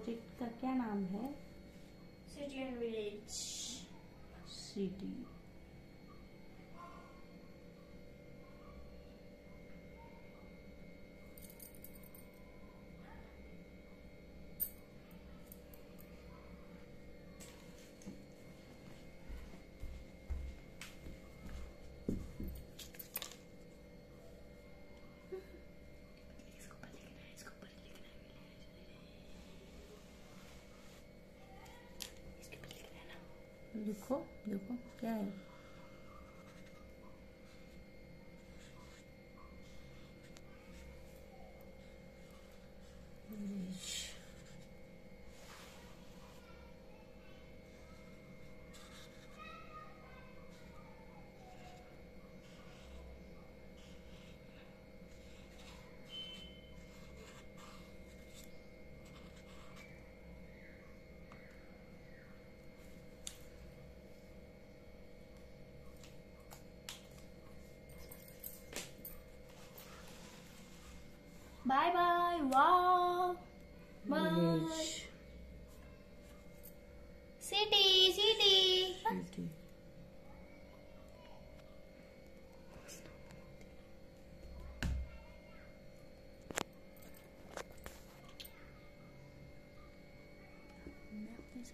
Project का क्या नाम है? सिटी एंड विलेज सिटी लिखो देखो क्या है। Bye bye, wow. Bye. City, city. Now please